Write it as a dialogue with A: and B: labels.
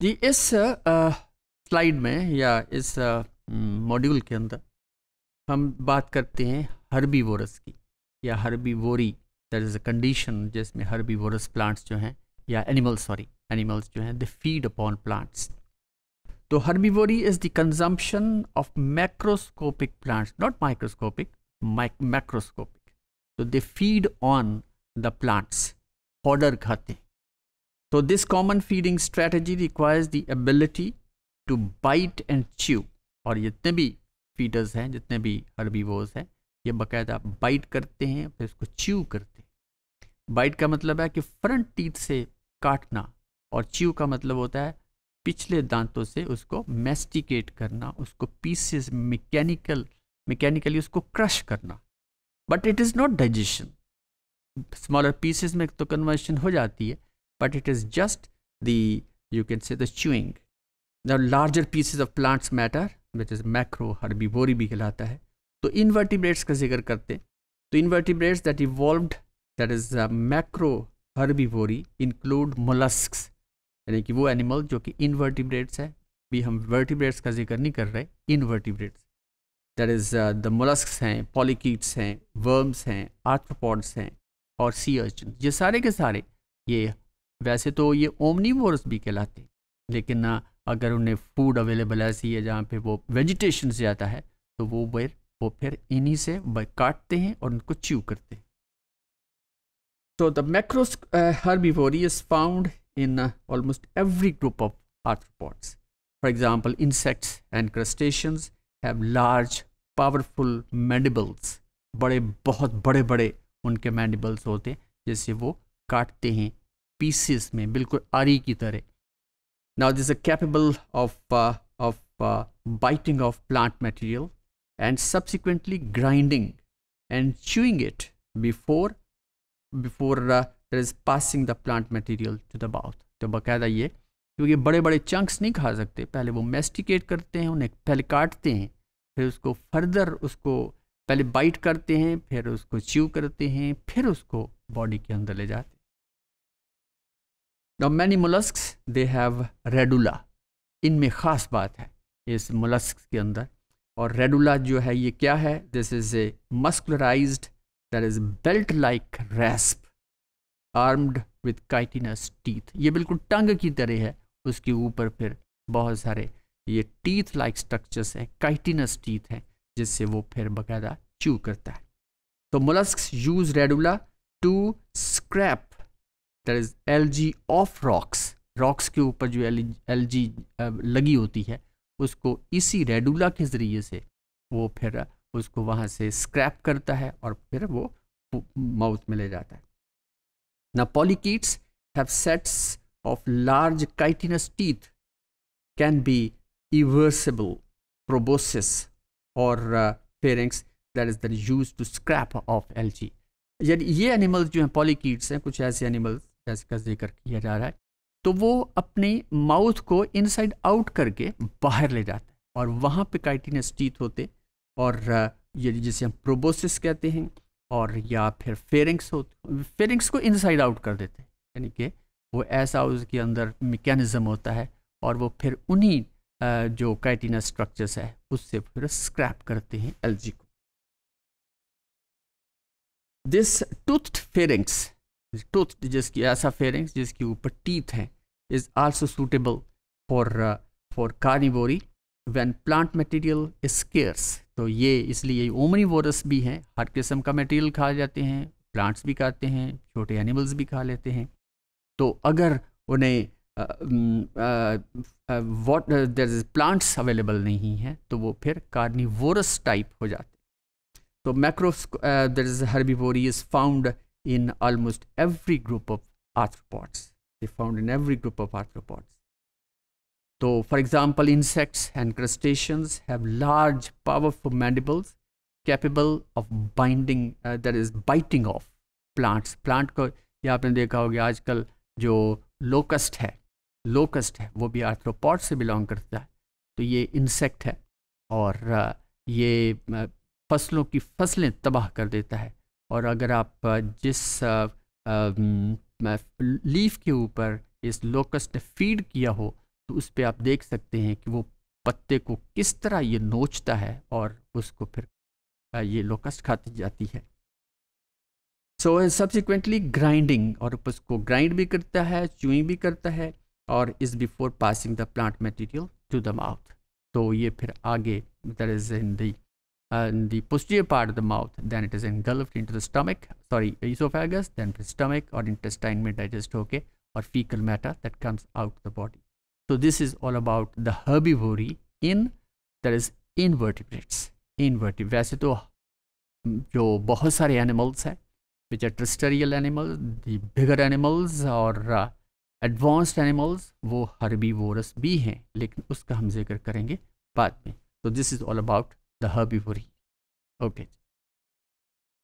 A: जी, इस स्लाइड में या इस मॉड्यूल के अंदर हम बात करते हैं हर्बी वोरस की या herbivory that is a condition जिसमें हर्बी वोरस प्लांट्स जो हैं या एनिमल्स सॉरी एनिमल्स जो हैं दे फ़ीड अपॉन प्लांट्स तो herbivory is the consumption of macroscopic plants not microscopic macroscopic तो they feed on the plants order खाते हैं। So this common feeding strategy requires the ability to bite and chew. और जितने भी feeders हैं, जितने भी हर्बीवोर्स हैं, ये बाकायदा बाइट करते हैं, फिर उसको च्यू करते हैं। बाइट का मतलब है कि फ्रंट टीथ से काटना और च्यू का मतलब होता है पिछले दांतों से उसको मेस्टिकेट करना, उसको पीसेस मैकेनिकल मैकेनिकली उसको क्रश करना। But it is not digestion smaller pieces में तो कन्वर्शन हो जाती है but it is just the you can say the chewing the larger pieces of plants matter which is macro herbivore भी कहलाता है तो invertebrates का ज़िक्र करते तो invertebrates that evolved that is uh, macro herbivore include mollusks यानी कि वो एनिमल जो कि इनवर्टिब्रेट्स है भी हम वर्टिब्रेट्स का ज़िक्र नहीं कर रहे invertebrates that is the molluscs हैं पॉलिकीट्स हैं वर्म्स हैं आर्थ्रोपॉड्स हैं और सी अर्चन ये सारे के सारे ये वैसे तो ये ओमनीवोरस भी कहलाते हैं, लेकिन अगर उन्हें फ़ूड अवेलेबल ऐसी है जहाँ पे वो वेजिटेशन से आता है तो वो फिर वो फिर इन्हीं से काटते हैं और उनको च्यू करते हैं। तो the macros herbivory is found in almost every group of arthropods for example insects and crustaceans have large powerful mandibles बड़े, बहुत बड़े बड़े उनके मैंडिबल्स होते हैं, जिससे वो काटते हैं। पीसेस में, बिल्कुल आरी की तरह। Now this capable of of biting of plant material and subsequently grinding and chewing it before before there is passing the plant material to the mouth तो बाकायदा ये, क्योंकि बड़े बड़े चंक्स नहीं खा सकते। पहले वो मेस्टिकेट करते हैं, उन्हें पहले काटते हैं, फिर उसको फर्दर उसको पहले बाइट करते हैं, फिर उसको च्यू करते हैं, फिर उसको बॉडी के अंदर ले जाते हैं। Now, many mollusks, they have radula इनमें ख़ास बात है इस मोलस्क के अंदर। और रेडुला जो है, ये क्या है? This is a muscularized that is belt like rasp armed with chitinous teeth ये बिल्कुल टंग की तरह है। उसके ऊपर फिर बहुत सारे ये टीथ लाइक स्ट्रक्चर्स हैं काइटिनस टीथ हैं, जिससे वो फिर बाकायदा चू करता है। तो mollusc use radula to scrape that is algae of rocks rocks के ऊपर जो एल एल जी लगी होती है, उसको इसी रेडुला के ज़रिए से वो फिर उसको वहाँ से स्क्रैप करता है और फिर वो माउथ में ले जाता है। ना polychaetes have sets of large chitinous teeth can be eversible proboscis और pharynx that is the use to scrape of algae यानी ये एनिमल्स जो हैं पॉलीकीट्स हैं, कुछ ऐसे एनिमल्स जैसे का ज़िक्र किया जा रहा है तो वो अपने माउथ को इनसाइड आउट करके बाहर ले जाता है और वहाँ पे काइटिनस टीथ होते और ये जिसे हम प्रोबोसिस कहते हैं और या फिर फेरिंग्स होते फेरिंग्स को इनसाइड आउट कर देते हैं, यानी कि वो ऐसा उसके अंदर मैकेनिज़्म होता है और वो फिर उन्हीं जो काइटिनस स्ट्रक्चर्स है, उससे फिर स्क्रैप करते हैं एलजी को। दिस टूथ फेरिंग्स टूथ जिसकी ऐसा फेरिंग्स जिसके ऊपर टीथ हैं is also suitable for for carnivory when plant material scarce तो ये इसलिए ओमनीवोरस भी हैं, हर किस्म का मटेरियल खा जाते हैं प्लांट्स भी खाते हैं, छोटे एनिमल्स भी खा लेते हैं। तो अगर उन्हें वॉट देर प्लांट्स अवेलेबल नहीं हैं तो वो फिर कार्निवोरस टाइप हो जाते तो macros there is herbivory is found in almost every group of arthropods. They found in every group of arthropods. So, for example, insects and crustaceans have large, powerful mandibles capable of binding, uh, that is biting off plants. Plant को ये आपने देखा होगा आजकल जो locust है locust है वो भी आर्थ्रोपॉड से बिलोंग करता है तो ये इंसेक्ट है और ये फसलों की फसलें तबाह कर देता है और अगर आप जिस लीफ के ऊपर इस लोकस ने फ़ीड किया हो तो उस पर आप देख सकते हैं कि वो पत्ते को किस तरह ये नोचता है और उसको फिर ये लोकस्ट खाती जाती है। सो सब्सिक्वेंटली ग्राइंडिंग और उसको ग्राइंड भी करता है चुई भी करता है और is before passing the plant material to the mouth तो ये फिर आगे that is in the in the posterior part of the mouth, then it is engulfed into the stomach, sorry, esophagus, then the stomach or intestine may digest okay, or fecal matter that comes out the body. So this is all about the herbivory in that is invertebrates. Invertebrates. वैसे तो जो बहुत सारे animals हैं which are terrestrial animal the bigger animals और advanced animals वो herbivorous भी हैं लेकिन उसका हम जिक्र करेंगे बाद में तो this is all about the herbivory. Okay.